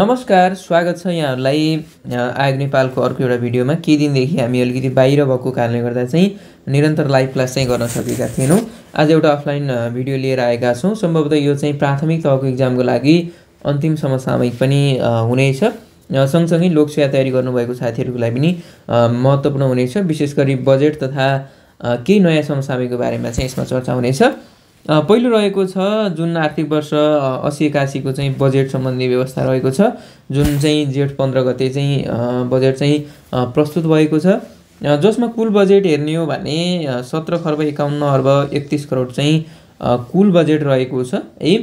नमस्कार स्वागत छ यहाँहरूलाई। आयोग नेपालको अर्को एउटा भिडियोमा। केही दिनदेखि हामी अलिकति बाहिर भएको कारणले गर्दा चाहिँ निरन्तर लाइभ क्लास चाहिँ गर्न सकेका थिएनौँ। आज एउटा अफलाइन भिडियो लिएर आएका छौँ। सम्भवतः यो चाहिँ प्राथमिक तहको इक्जामको लागि अन्तिम समसामयिक पनि हुनेछ। सँगसँगै लोकसेवा तयारी गर्नुभएको साथीहरूको लागि पनि महत्त्वपूर्ण हुनेछ। विशेष गरी बजेट तथा केही नयाँ समसामयिकको बारेमा चाहिँ यसमा चर्चा हुनेछ। पहिलो रहेको छ जुन आर्थिक वर्ष असी एकासीको चाहिँ बजेट सम्बन्धी व्यवस्था रहेको छ जुन चाहिँ जेठ पन्ध्र गते चाहिँ बजेट चाहिँ प्रस्तुत भएको छ। जसमा कुल बजेट हेर्ने हो भने सत्र खर्ब एकाउन्न अर्ब एकतिस करोड चाहिँ कुल बजेट रहेको छ है।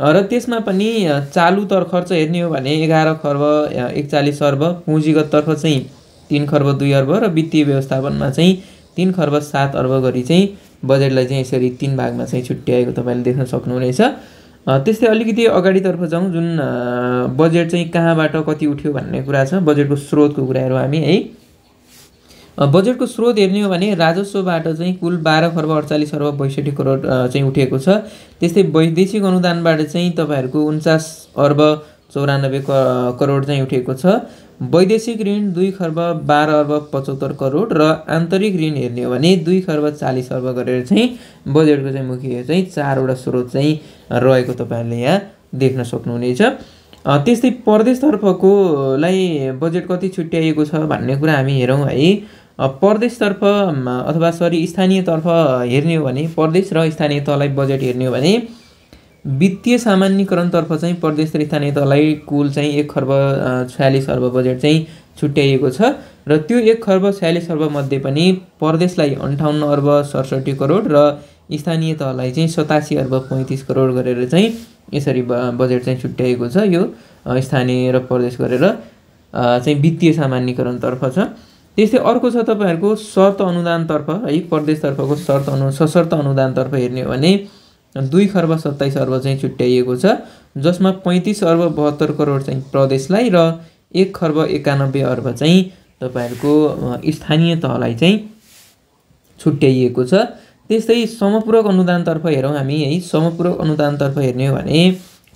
र त्यसमा पनि चालु खर्च हेर्ने हो भने एघार खर्ब एकचालिस अर्ब पुँजीगततर्फ चाहिँ तिन खर्ब दुई अर्ब र वित्तीय व्यवस्थापनमा चाहिँ तिन खर्ब सात अर्ब गरी चाहिँ बजेटलाई चाहिँ यसरी तिन भागमा चाहिँ छुट्याएको तपाईँले देख्न सक्नुहुनेछ त्यस्तै अलिकति अगाडितर्फ जाउँ जुन बजेट चाहिँ कहाँबाट कति उठ्यो भन्ने कुरा छ बजेटको स्रोतको कुरा हेरौँ हामी है। बजेटको स्रोत हेर्ने हो भने राजस्वबाट चाहिँ कुल बाह्र खर्ब अडचालिस अर्ब बैसठी करोड चाहिँ उठेको छ। त्यस्तै वैदेशिक अनुदानबाट चाहिँ तपाईँहरूको उन्चास अर्ब चौरानब्बे करोड चाहिँ उठेको छ। वैदेशिक ऋण दुई खर्ब बाह्र अर्ब पचहत्तर करोड र आन्तरिक ऋण हेर्ने हो भने दुई खर्ब चालिस अर्ब गरेर चाहिँ बजेटको चाहिँ मुख्य चाहिँ चारवटा स्रोत चाहिँ रहेको तपाईँहरूले यहाँ देख्न सक्नुहुनेछ। त्यस्तै प्रदेशतर्फकोलाई बजेट कति छुट्याइएको छ भन्ने कुरा हामी हेरौँ है। प्रदेशतर्फ अथवा सरी स्थानीयतर्फ हेर्ने हो भने प्रदेश र स्थानीय तहलाई बजेट हेर्ने हो भने वित्तीय सामान्यकरणतर्फ चाहिँ प्रदेश र स्थानीय तहलाई कुल चाहिँ एक खर्ब छयालिस अर्ब बजेट चाहिँ छुट्याइएको छ र त्यो एक खर्ब छयालिस अर्ब मध्ये पनि प्रदेशलाई अन्ठाउन्न अर्ब सडसठी करोड र स्थानीय तहलाई चाहिँ सतासी अर्ब पैँतिस करोड गरेर चाहिँ यसरी बजेट चाहिँ छुट्याइएको छ यो स्थानीय र प्रदेश गरेर चाहिँ वित्तीय सामान्यकरणतर्फ छ। त्यस्तै अर्को छ तपाईँहरूको शर्त अनुदानतर्फ है प्रदेशतर्फको शर्त अनु सशर्त अनुदानतर्फ हेर्ने हो भने दुई खर्ब सत्ताइस अर्ब चाहिँ छुट्याइएको छ जसमा पैँतिस अर्ब बहत्तर करोड चाहिँ प्रदेशलाई र एक खर्ब एकानब्बे अर्ब चाहिँ तपाईँहरूको स्थानीय तहलाई चाहिँ छुट्याइएको छ। त्यस्तै समपूरक अनुदानतर्फ हेरौँ हामी है समपूरक अनुदानतर्फ हेर्ने हो भने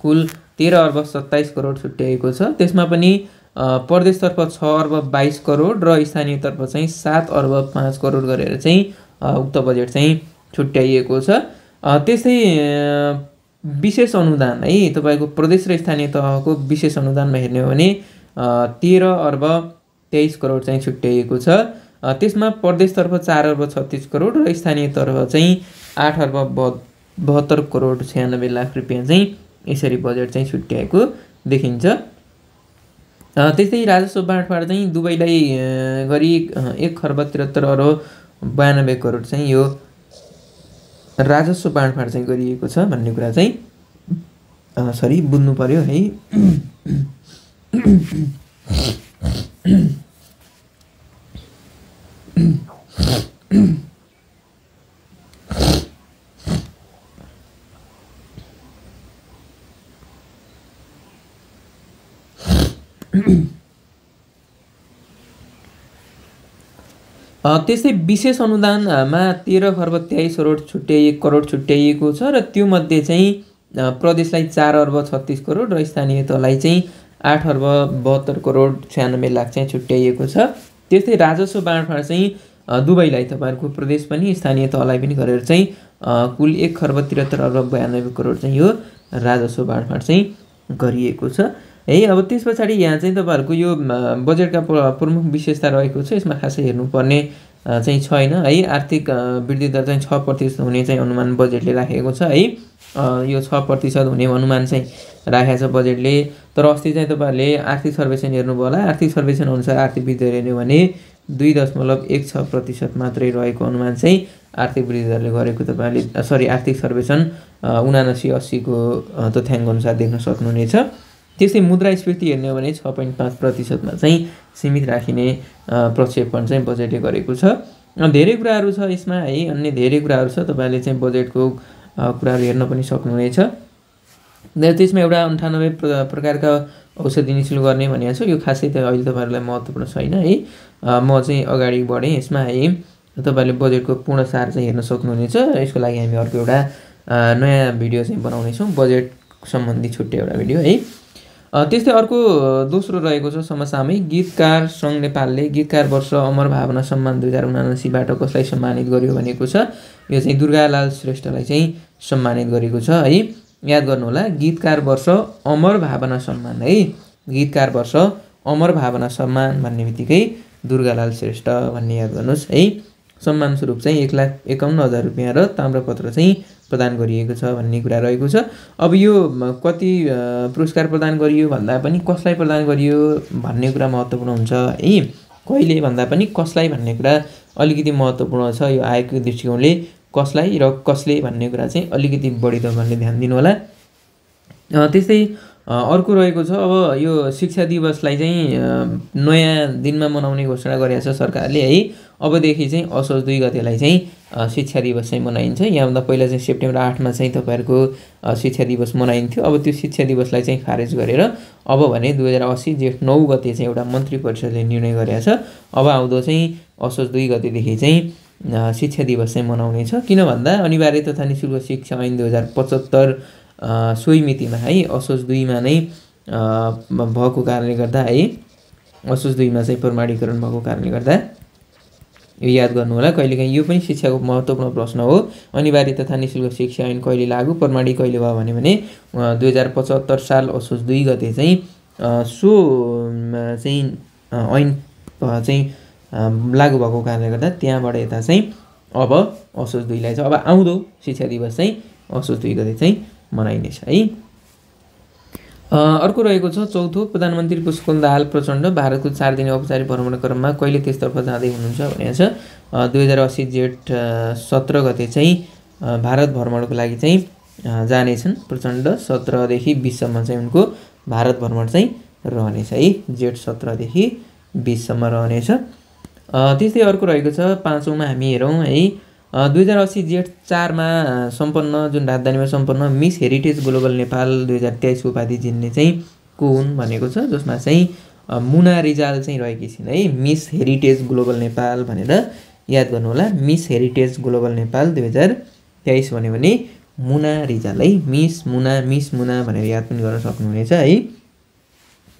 कुल तेह्र अर्ब सत्ताइस करोड छुट्याइएको छ। त्यसमा पनि प्रदेशतर्फ छ अर्ब बाइस करोड र स्थानीयतर्फ चाहिँ सात अर्ब पाँच करोड गरेर चाहिँ उक्त बजेट चाहिँ छुट्याइएको छ। त्यस्तै विशेष अनुदान है तपाईँको प्रदेश र स्थानीय तहको विशेष अनुदानमा हेर्ने हो भने तेह्र अर्ब तेइस करोड चाहिँ छुट्याइएको छ। त्यसमा प्रदेशतर्फ चार अर्ब छत्तिस करोड र स्थानीयतर्फ चाहिँ आठ अर्ब बहत्तर करोड छ्यानब्बे लाख रुपियाँ चाहिँ यसरी बजेट चाहिँ छुट्याएको देखिन्छ। त्यस्तै राजस्व बाँडफाँड चाहिँ दुवैलाई गरी एक खर्ब त्रिहत्तर अर्ब बयानब्बे करोड चाहिँ यो राजस्व बाँडफाँड चाहिँ गरिएको छ भन्ने कुरा चाहिँ सरी बुझ्नु पऱ्यो है। त्यस्तै विशेष अनुदानमा तेह्र खर्ब तेइस करोड छुट्याइएको करोड छुट्याइएको छ र त्योमध्ये चाहिँ प्रदेशलाई चार अर्ब छत्तिस करोड र स्थानीय तहलाई चाहिँ आठ अर्ब बहत्तर करोड छ्यानब्बे लाख चाहिँ छुट्याइएको छ। त्यस्तै राजस्व बाँडफाँड चाहिँ दुवैलाई तपाईँहरूको प्रदेश पनि स्थानीय तहलाई पनि गरेर चाहिँ कुल एक खर्ब त्रिहत्तर अर्ब बयानब्बे करोड चाहिँ यो राजस्व बाँडफाँड चाहिँ गरिएको छ। है। अब त्यस पछाडि यहाँ चाहिँ तपाईँहरूको यो बजेटका प्रमुख विशेषता रहेको छ यसमा खासै हेर्नुपर्ने चाहिँ छैन है। आर्थिक वृद्धि दर चाहिँ छ प्रतिशत हुने चाहिँ अनुमान बजेटले राखेको छ है। यो छ प्रतिशत हुने अनुमान चाहिँ राखेको छ बजेटले। तर अस्ति चाहिँ तपाईँहरूले आर्थिक सर्वेक्षण हेर्नुभयो होला। आर्थिक सर्वेक्षण अनुसार आर्थिक वृद्धि हेर्नु भने दुई दशमलव एक छ प्रतिशत मात्रै रहेको अनुमान चाहिँ आर्थिक वृद्धि दरले गरेको तपाईँहरूले सरी आर्थिक सर्वेक्षण उनासी अस्सीको तथ्याङ्क अनुसार देख्न सक्नुहुनेछ। त्यस्तै मुद्रास्फीति हेर्ने हो भने छ पोइन्ट पाँच प्रतिशतमा चाहिँ सीमित राखिने प्रक्षेपण चाहिँ बजेटले गरेको छ। धेरै कुराहरू छ यसमा है अन्य धेरै कुराहरू छ तपाईँहरूले चाहिँ बजेटको कुराहरू हेर्न पनि सक्नुहुनेछ। त्यसमा एउटा अन्ठानब्बे प्रकारका औषधि निशुल्क गर्ने भनेको छु। यो खासै त अहिले तपाईँहरूलाई महत्त्वपूर्ण छैन है। म चाहिँ अगाडि बढेँ यसमा है। तपाईँहरूले बजेटको पूर्ण सार चाहिँ हेर्न सक्नुहुनेछ। यसको लागि हामी अर्को एउटा नयाँ भिडियो चाहिँ बनाउनेछौँ। बजेट सम्बन्धी छुट्टै एउटा भिडियो है। त्यस्तै अर्को दोस्रो रहेको छ समसामयिक। गीतकार सङ्घ नेपालले गीतकार वर्ष अमर भावना सम्मान दुई हजार उनासीबाट कसलाई सम्मानित गर्यो भनेको छ? यो चाहिँ दुर्गालाल श्रेष्ठलाई चाहिँ सम्मानित गरेको छ है। याद गर्नुहोला गीतकार वर्ष अमर भावना सम्मान है। गीतकार वर्ष अमर भावना सम्मान भन्ने बित्तिकै दुर्गालाल श्रेष्ठ भन्ने याद गर्नुहोस् है। सम्मान स्वरूप चाहिँ एक लाख एकाउन्न हजार रुपियाँ र ताम्रपत्र चाहिँ प्रदान गरिएको छ भन्ने कुरा रहेको छ। अब यो कति पुरस्कार प्रदान गरियो भन्दा पनि कसलाई प्रदान गरियो भन्ने कुरा महत्त्वपूर्ण हुन्छ है? कहिले भन्दा पनि कसलाई भन्ने कुरा अलिकति महत्त्वपूर्ण छ। यो आयोगको दृष्टिकोणले कसलाई र कसले भन्ने कुरा चाहिँ अलिकति बढी तपाईँहरूले ध्यान दिनु होला अ, त्यस्तै अर्को रहेको छ अब यो शिक्षा दिवसलाई चाहिँ नयाँ दिनमा मनाउने घोषणा गरेको छ सरकारले है। अबदेखि चाहिँ असोज दुई गतेलाई चाहिँ शिक्षा दिवस चाहिँ मनाइन्छ। यहाँभन्दा पहिला चाहिँ सेप्टेम्बर आठमा चाहिँ तपाईँहरूको शिक्षा दिवस मनाइन्थ्यो। अब त्यो शिक्षा दिवसलाई चाहिँ खारेज गरेर अब भने दुई हजार असी जेठ नौ गते चाहिँ एउटा मन्त्री परिषदले निर्णय गरेको छ। अब आउँदो चाहिँ असोज दुई गतेदेखि चाहिँ शिक्षा दिवस चाहिँ छ। किन भन्दा अनिवार्य तथा निशुल्क शिक्षा ऐन दुई हजार पचहत्तर सोही मितिमा है? असोज दुईमा नै भएको कारणले गर्दा है? असोज दुईमा चाहिँ प्रमाणीकरण भएको कारणले गर्दा यो याद गर्नु होला। कहिलेकाहीँ यो पनि शिक्षाको महत्त्वपूर्ण प्रश्न हो। अनिवार्य तथा निशुल्क शिक्षा ऐन कहिले लागू प्रमाणी कहिले भयो भने दुई हजार पचहत्तर साल असोज दुई गते चाहिँ सो चाहिँ ऐन चाहिँ लागू भएको कारणले गर्दा त्यहाँबाट यता चाहिँ अब असोज दुईलाई चाहिँ अब आउँदो शिक्षा दिवस चाहिँ असोज दुई गते चाहिँ मनाइनेछ है? अर्को रहेको छ चौथो प्रधानमन्त्री पुष्पकमल दाहाल प्रचण्ड भारतको चार दिने औपचारिक भ्रमण क्रममा कहिले त्यसतर्फ जाँदै हुनुहुन्छ भनेको छ दुई हजार असी जेठ सत्र गते चाहिँ भारत भ्रमणको लागि चाहिँ जानेछन् प्रचण्ड सत्रदेखि बिससम्म चाहिँ उनको भारत भ्रमण चाहिँ रहनेछ है? जेठ सत्रदेखि बिससम्म रहनेछ। त्यस्तै अर्को रहेको छ पाँचौँमा हामी हेरौँ है दुई हजार असी जेठ चारमा सम्पन्न जुन राजधानीमा सम्पन्न मिस हेरिटेज ग्लोबल नेपाल दुई हजार तेइसको उपाधि जित्ने चाहिँ को हुन् भनेको छ जसमा चाहिँ मुना रिजाल चाहिँ रहेकी छिन्। है मिस हेरिटेज ग्लोबल नेपाल भनेर याद गर्नु होला मिस हेरिटेज ग्लोबल नेपाल दुई हजार तेइस भन्यो भने मुना रिजाल। है मिस मुना मिस मुना भनेर याद पनि गर्न सक्नुहुनेछ है।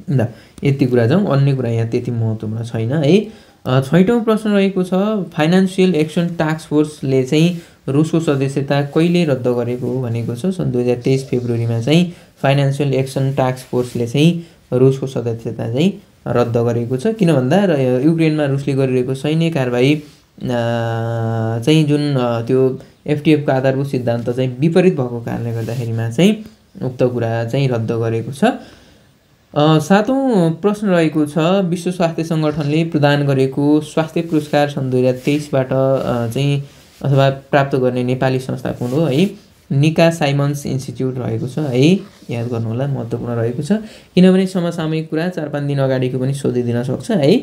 ल यति कुरा जाउँ। अन्य कुरा यहाँ त्यति महत्त्वपूर्ण छैन है। छैटौँ प्रश्न रहेको छ फाइनेन्सियल एक्सन टास्क फोर्सले चाहिँ रुसको सदस्यता कहिले रद्द गरेको हो भनेको छ। सन् दुई हजार तेइस फेब्रुअरीमा चाहिँ फाइनेन्सियल एक्सन टास्क फोर्सले चाहिँ रुसको सदस्यता चाहिँ रद्द गरेको छ। किन भन्दा र युक्रेनमा रुसले गरिरहेको सैन्य कारबाही अ, चाहिँ जुन त्यो एफटिएफको आधारभूत सिद्धान्त चाहिँ विपरीत भएको कारणले गर्दाखेरिमा चाहिँ उक्त कुरा चाहिँ रद्द गरेको छ। सातौँ प्रश्न रहेको छ विश्व स्वास्थ्य सङ्गठनले प्रदान गरेको स्वास्थ्य पुरस्कार सन् दुई हजार तेइसबाट चाहिँ अथवा प्राप्त गर्ने नेपाली संस्था कुन हो है। निका साइमन्स इन्स्टिच्युट रहेको छ है। याद गर्नुहोला महत्त्वपूर्ण रहेको छ। किनभने समसामयिक कुरा चार पाँच दिन अगाडिको पनि सोधिदिन सक्छ है।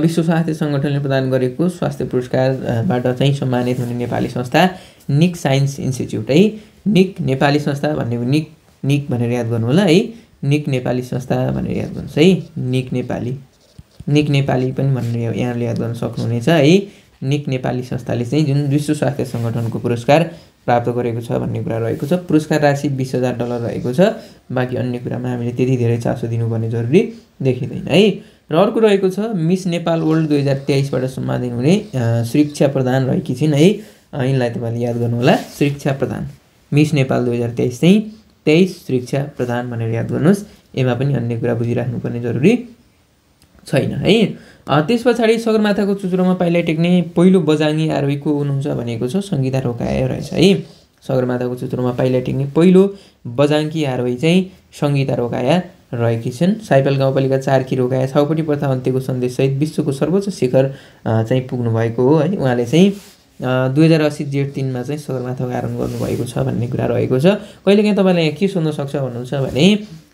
विश्व स्वास्थ्य सङ्गठनले प्रदान गरेको स्वास्थ्य पुरस्कारबाट चाहिँ सम्मानित हुने नेपाली संस्था निक साइन्स इन्स्टिच्युट है। निक नेपाली संस्था भन्ने निक निक भनेर याद गर्नु होला है। निक नेपाली संस्था भनेर याद गर्नुहोस् है। निक नेपाली। निक नेपाली पनि भनेर यहाँले याद गर्न सक्नुहुनेछ है। निक नेपाली संस्थाले चाहिँ जुन विश्व स्वास्थ्य सङ्गठनको पुरस्कार प्राप्त गरेको छ भन्ने कुरा रहेको छ पुरस्कार राशि बिस हजार डलर रहेको छ। बाँकी अन्य कुरामा हामीले त्यति धेरै चासो दिनुपर्ने जरुरी देखिँदैन है। र अर्को रहेको छ मिस नेपाल वर्ल्ड दुई हजार तेइसबाट सम्मानित हुने शिक्षा प्रधान रहेकी छिन् है। यिनलाई तपाईँले याद गर्नुहोला। शिक्षा प्रधान। मिस नेपाल दुई हजार तेइस चाहिँ तेइस शिक्षा प्रधान भनेर याद गर्नुहोस्। यसमा पनि अन्य कुरा बुझिराख्नुपर्ने जरुरी छैन है? त्यस पछाडि सगरमाथाको चुचुरोमा पाइला टेक्ने पहिलो बजाङ्गी आरोही को हुनुहुन्छ भनेको छ सङ्गीता रोकाए रहेछ है? सगरमाथाको चुचुरोमा पाइला टेक्ने पहिलो बजाङ्गी आरोही चाहिँ सङ्गीता रोकाया रहेकी छिन्। साइपाल गाउँपालिका चारकी रोकाया छाउपट्टि प्रथा अन्त्यको सन्देशसहित विश्वको सर्वोच्च शिखर चाहिँ पुग्नु भएको हो है? उहाँले चाहिँ दुई हजार असी जेठ तिनमा चाहिँ सगरमाथाको आरोहण गर्नुभएको छ भन्ने कुरा रहेको छ। कहिलेकाहीँ तपाईँलाई यहाँ के सोध्न सक्छ भन्नुहुन्छ भने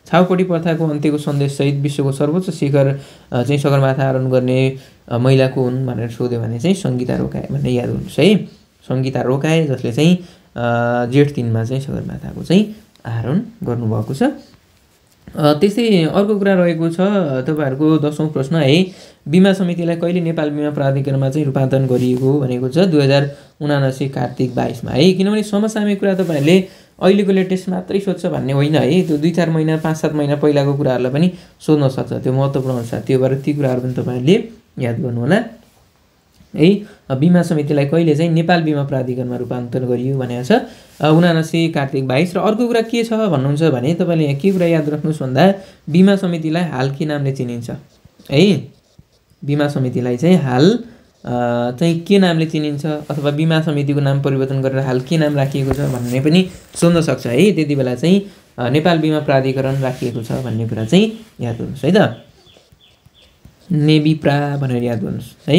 छाउपट्टि प्रथाको अन्त्यको सन्देशसहित विश्वको सर्वोच्च शिखर चाहिँ सगरमाथा आरोहण गर्ने महिलाको हुन् भनेर सोध्यो भने चाहिँ सङ्गीता रोकाए भन्ने याद हुनुहोस् है। सङ्गीता रोकाए जसले चाहिँ जेठ तिनमा चाहिँ सगरमाथाको चाहिँ आरोहण गर्नुभएको छ। त्यस्तै अर्को कुरा रहेको छ तपाईँहरूको दसौँ प्रश्न है बिमा समितिलाई कहिले नेपाल बिमा प्राधिकरणमा चाहिँ रूपान्तरण गरिएको भनेको छ दुई हजार उनासी कार्तिक बाइसमा है। किनभने समसामयिक कुरा तपाईँहरूले अहिलेको लेटेस्ट मात्रै सोध्छ भन्ने होइन है त्यो दुई चार महिना पाँच सात महिना पहिलाको कुराहरूलाई पनि सोध्न सक्छ। त्यो महत्त्वपूर्ण हुन्छ त्यो भएर ती कुराहरू पनि तपाईँहरूले याद गर्नु होला है? बिमा समितिलाई कहिले चाहिँ नेपाल बिमा प्राधिकरणमा रूपान्तरण गरियो भनेको छ? उनासी कार्तिक बाइस र अर्को कुरा के छ भन्नुहुन्छ भने तपाईँले यहाँ के कुरा याद राख्नुहोस् भन्दा बिमा समितिलाई हाल के नामले चिनिन्छ? है? बिमा समितिलाई चाहिँ हाल चाहिँ के नामले चिनिन्छ अथवा बिमा समितिको नाम परिवर्तन गरेर हाल के नाम राखिएको छ भन्ने पनि सोध्न सक्छ है? त्यति बेला चाहिँ नेपाल बिमा प्राधिकरण राखिएको छ भन्ने कुरा चाहिँ याद गर्नुहोस् है त? नेबिप्रा भनेर याद गर्नुहोस् है?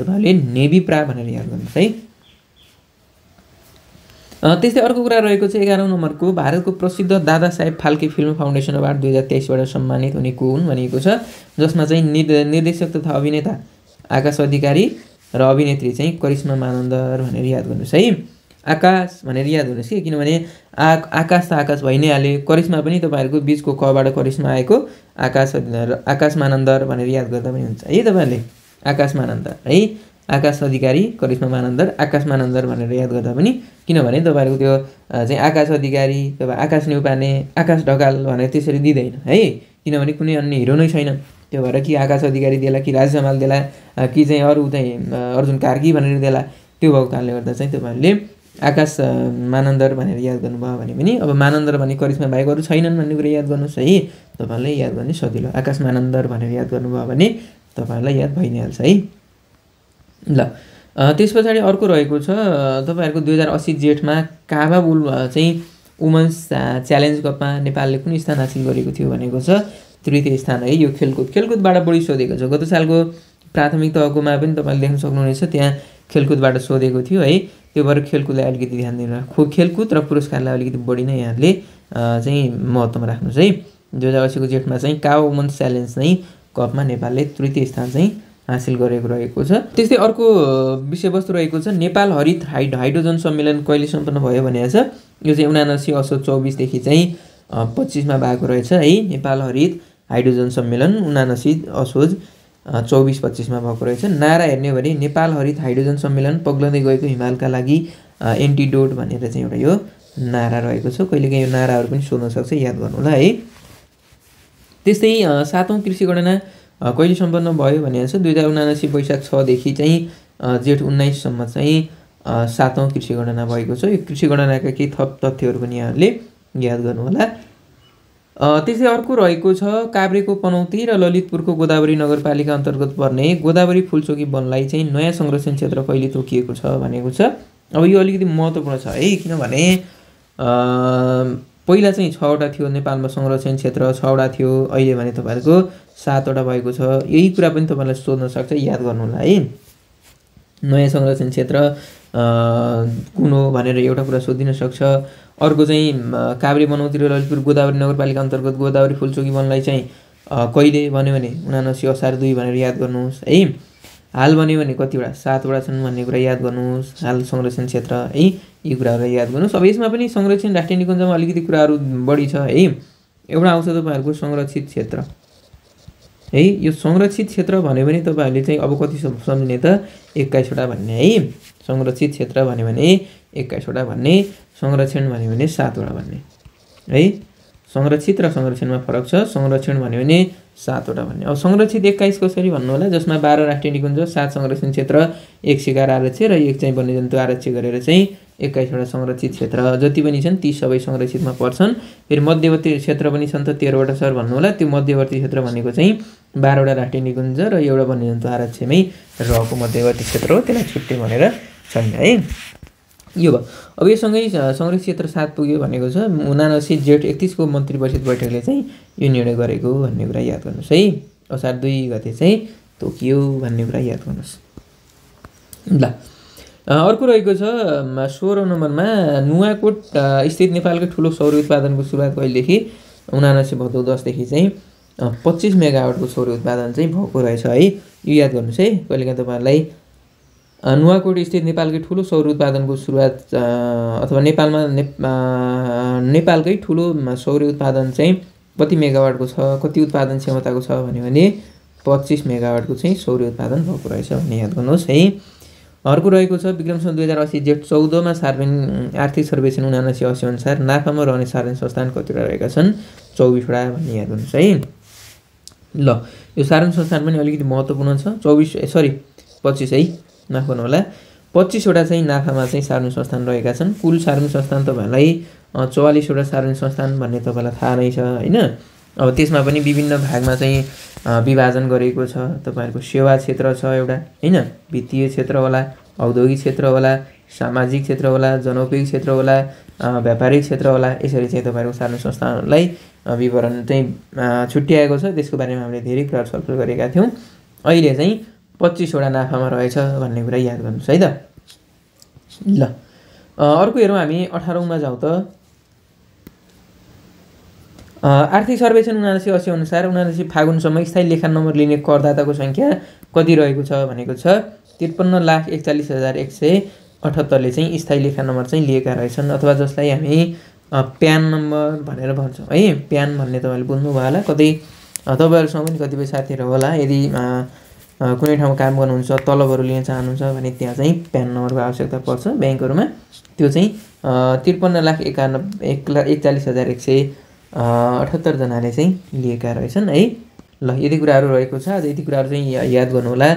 तपाईँहरूले नेबिप्रा भनेर याद गर्नुहोस् है। त्यस्तै अर्को कुरा रहेको छ एघारौँ नम्बरको भारतको प्रसिद्ध Dada Saheb Phalke film foundation award दुई हजार तेइसबाट सम्मानित हुने को हुन् भनिएको छ? जसमा चाहिँ निर्देशक तथा अभिनेता आकाश अधिकारी र अभिनेत्री चाहिँ करिश्मा मानन्दर भनेर याद गर्नुहोस् है। आकाश भनेर याद गर्नुहोस् कि किनभने आ आकाश त आकाश भइ नै हाल्यो। करिश्मा पनि तपाईँहरूको बिचको कबाट करिश्मा आएको आकाश आकाश मानन्दर भनेर याद गर्दा पनि हुन्छ। है तपाईँहरूले? आकाश मानन्दर। है? आकाश अधिकारी करिश्मा मानन्दर आकाश मानन्दर भनेर याद गर्दा पनि किनभने तपाईँहरूको त्यो चाहिँ आकाश अधिकारी तपाईँ आकाश न्युपाने आकाश ढकाल भनेर त्यसरी दिँदैन है? किनभने कुनै अन्य हिरो नै छैन। त्यो भएर कि आकाश अधिकारी देला कि राज जमाल देला कि चाहिँ अरू चाहिँ अर्जुन कार्की भनेर देला त्यो भएको कारणले गर्दा चाहिँ तपाईँहरूले आकाश मानन्दर भनेर याद गर्नुभयो भने पनि अब मानन्दर भने करिश्मा अरू छैनन् भन्ने कुरा याद गर्नुहोस् है। तपाईँहरूलाई याद गर्ने सजिलो। आकाश मानन्दर भनेर याद गर्नुभयो भने तपाईँहरूलाई याद भइ नै हाल्छ है। ल त्यस पछाडि अर्को रहेको छ तपाईँहरूको दुई हजार असी जेठमा काबा बुल चाहिँ वुमन्स च्यालेन्ज कपमा नेपालले कुन स्थान हासिल गरेको थियो भनेको छ तृतीय स्थान है यो खेलकुद। खेलकुदबाट बढी सोधेको छ। गत सालको प्राथमिक तहकोमा पनि तपाईँले देख्न सक्नुहुनेछ त्यहाँ खेलकुदबाट सोधेको थियो है। त्यो भएर खेलकुदलाई अलिकति ध्यान दिनु खो खेलकुद र पुरस्कारलाई अलिकति बढी नै यहाँले चाहिँ महत्त्वमा राख्नुहोस् है दुई हजार असीको जेठमा चाहिँ का वुमन्स च्यालेन्ज चाहिँ कपमा नेपालले तृतीय स्थान चाहिँ हासिल गरेको रहेको छ। त्यस्तै अर्को विषयवस्तु रहेको छ नेपाल हरित हाइड हाइड्रोजन सम्मेलन कहिले सम्पन्न भयो भनेको छ। यो चाहिँ उनासी असोज चौबिसदेखि चाहिँ पच्चिसमा भएको रहेछ है। नेपाल हरित हाइड्रोजन सम्मेलन उनासी असोज चौबिस पच्चिसमा भएको रहेछ नारा हेर्ने हो भने नेपाल हरित हाइड्रोजन सम्मेलन पग्लँदै गएको हिमालका लागि एन्टिडोट भनेर चाहिँ एउटा यो नारा रहेको छ। कहिलेकाहीँ यो नाराहरू पनि सोध्न सक्छ याद गर्नु होला है। त्यस्तै सातौँ कृषि गणना कहिले सम्पन्न भयो भने चाहिँ दुई हजार उनासी वैशाख छदेखि चाहिँ जेठ उन्नाइससम्म चाहिँ सातौँ कृषि गणना भएको छ। यो कृषि गणनाका केही थप तथ्यहरू पनि यहाँहरूले याद गर्नुहोला। त्यसै अर्को रहेको छ काभ्रेको पनौती र ललितपुरको गोदावरी नगरपालिका अन्तर्गत पर्ने गोदावरी फुलचोकी वनलाई चाहिँ नयाँ संरक्षण क्षेत्र कहिले तोकिएको छ भनेको छ। अब यो अलिकति महत्त्वपूर्ण छ है किनभने पहिला चाहिँ छवटा थियो नेपालमा संरक्षण क्षेत्र छवटा थियो अहिले भने तपाईँहरूको सातवटा भएको छ। यही कुरा पनि तपाईँलाई सोध्न सक्छ याद गर्नु होला है। नयाँ संरक्षण क्षेत्र कुन हो भनेर एउटा कुरा सोधिन सक्छ। अर्को चाहिँ काभ्रे बनौती र ललितपुर गोदावरी नगरपालिका अन्तर्गत गोदावरी फुलचोकी वनलाई चाहिँ कहिले भन्यो भने उनासी असार दुई भनेर याद गर्नुहोस्। है हाल भन्यो भने कतिवटा? सातवटा छन् भन्ने कुरा याद गर्नुहोस्। हाल संरक्षण क्षेत्र है यी कुराहरू याद गर्नुहोस्। अब यसमा पनि संरक्षण राष्ट्रिय निकुञ्जमा अलिकति कुराहरू बढी छ है। एउटा आउँछ तपाईँहरूको संरक्षित क्षेत्र। है यो संरक्षित क्षेत्र भन्यो भने तपाईँहरूले चाहिँ अब कति सम्झिने त एक्काइसवटा भन्ने है। संरक्षित क्षेत्र भन्यो भने एक्काइसवटा भन्ने संरक्षण भन्यो भने सातवटा भन्ने। है? संरक्षित र संरक्षणमा फरक छ। संरक्षण भन्यो भने सातवटा भन्ने। अब संरक्षित एक्काइस कसरी भन्नु होला? जसमा बाह्र राष्ट्रिय निकुञ्ज सात संरक्षण क्षेत्र एक शिकार आरक्ष र एक चाहिँ वन्यजन्तु आरक्ष गरेर चाहिँ एक्काइसवटा संरक्षित क्षेत्र। जति पनि छन् ती सबै संरक्षितमा पर्छन्। फेरि मध्यवर्ती क्षेत्र पनि छन् त तेह्रवटा सर भन्नु होला। त्यो मध्यवर्ती क्षेत्र भनेको चाहिँ बाह्रवटा राष्ट्रिय निकुञ्ज र एउटा वन्यजन्तु आरक्षमै रहेको मध्यवर्ती क्षेत्र हो। त्यसलाई छुट्टै भनेर छैन है? यो भयो। अब योसँगै संरक्षित क्षेत्र सात पुग्यो भनेको छ। उनासी जेठ एकतिसको मन्त्री परिषद बैठकले चाहिँ यो निर्णय गरेको भन्ने कुरा याद गर्नुहोस् है? असार दुई गते चाहिँ तोकियो भन्ने कुरा याद गर्नुहोस्। ल अर्को रहेको छ सोह्र नम्बरमा नुवाकोट स्थित नेपालकै ठुलो सौर उत्पादनको सुरुवात कहिलेदेखि उनासी भदौ दसदेखि चाहिँ पच्चिस मेगावाटको सौर उत्पादन चाहिँ भएको रहेछ है? यो याद गर्नुहोस् है? कहिलेकाहीँ तपाईँहरूलाई नुवाकोट स्थित नेपालकै ठुलो सौर उत्पादनको सुरुवात अथवा नेपालमा नेपालकै ठुलो सौर उत्पादन चाहिँ कति मेगावाटको छ कति उत्पादन क्षमताको छ भन्यो भने पच्चिस मेगावाटको चाहिँ सौर्य उत्पादन भएको रहेछ भन्ने याद गर्नुहोस् है। अर्को रहेको छ विक्रम सन् दुई हजार असी जेठ चौधमा सार्वजनिक आर्थिक सर्वेक्षण उनासी असी अनुसार नाफामा रहने सार्वजनिक संस्थान कतिवटा रहेका छन्? चौबिसवटा भन्ने याद गर्नुहोस् है। ल यो सार्वजनिक संस्थान पनि अलिकति महत्त्वपूर्ण छ। चौबिस सरी पच्चिस है। माफ गर्नुहोला पच्चिसवटा चाहिँ नाफामा चाहिँ सार्वजनिक संस्थान रहेका छन्। कुल सार्वजनिक संस्थान तपाईँहरूलाई चौवालिसवटा सार्वजनिक संस्थान भन्ने तपाईँलाई थाहा नै छ होइन? अब त्यसमा पनि विभिन्न भागमा चाहिँ विभाजन गरेको छ। तपाईँहरूको सेवा क्षेत्र छ एउटा होइन? वित्तीय क्षेत्र होला औद्योगिक क्षेत्र होला सामाजिक क्षेत्र होला जनोपयोगी क्षेत्र होला व्यापारिक क्षेत्र होला यसरी चाहिँ तपाईँहरूको सार्वजनिक संस्थानहरूलाई विवरण चाहिँ छुट्याएको छ। त्यसको बारेमा हामीले धेरै कुराहरू छलफल गरेका थियौँ। अहिले चाहिँ पच्चिसवटा नाफामा रहेछ भन्ने कुरा याद गर्नुहोस् है त? ल अर्को हेरौँ हामी अठारौँमा जाउँ त। आर्थिक सर्वेक्षण उनासी असी अनुसार उनासी फागुनसम्म स्थायी लेखा नम्बर लिने करदाताको सङ्ख्या कति रहेको छ भनेको छ? त्रिपन्न लाख एकचालिस हजार एक सय अठहत्तरले चाहिँ स्थायी लेखा नम्बर चाहिँ लिएका रहेछन् अथवा जसलाई हामी प्यान नम्बर भनेर भन्छौँ है? प्यान भन्ने तपाईँले बुझ्नुभयो होला कतै तपाईँहरूसँग पनि कतिपय साथीहरू होला यदि कुनै ठाउँमा काम गर्नुहुन्छ तलबहरू लिन चाहनुहुन्छ भने त्यहाँ चाहिँ प्यान नम्बरको आवश्यकता पर्छ ब्याङ्कहरूमा। त्यो चाहिँ त्रिपन्न लाख एकानब्बे एक लाख एकचालिस हजार एक सय अठहत्तरजनाले चाहिँ लिएका रहेछन् है। ल यति कुराहरू रहेको छ। आज यति कुराहरू चाहिँ याद गर्नुहोला।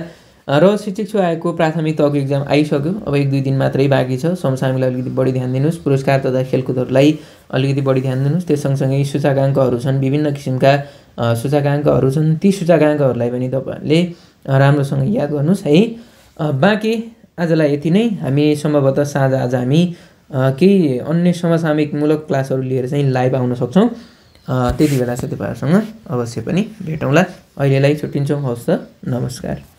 र शिक्षक छु आएको प्राथमिक तहको इक्जाम आइसक्यो। अब एक दुई दिन मात्रै बाँकी छ। समसामयलाई अलिकति बढी ध्यान दिनुहोस्। पुरस्कार तथा खेलकुदहरूलाई अलिकति बढी ध्यान दिनुहोस्। त्यस सँगसँगै सूचकाङ्कहरू छन् विभिन्न किसिमका सूचकाङ्कहरू छन्। ती सूचकाङ्कहरूलाई पनि तपाईँहरूले राम्रोसँग याद गर्नुहोस् है। बाँकी आजलाई यति नै। हामी सम्भवतः साँझ आज हामी केही अन्य समसामयिकमूलक क्लासहरू लिएर चाहिँ लाइभ आउन सक्छौँ। त्यति बेला चाहिँ तपाईँहरूसँग अवश्य पनि भेटौँला। अहिलेलाई छुट्टिन्छौँ। हवस् त। नमस्कार।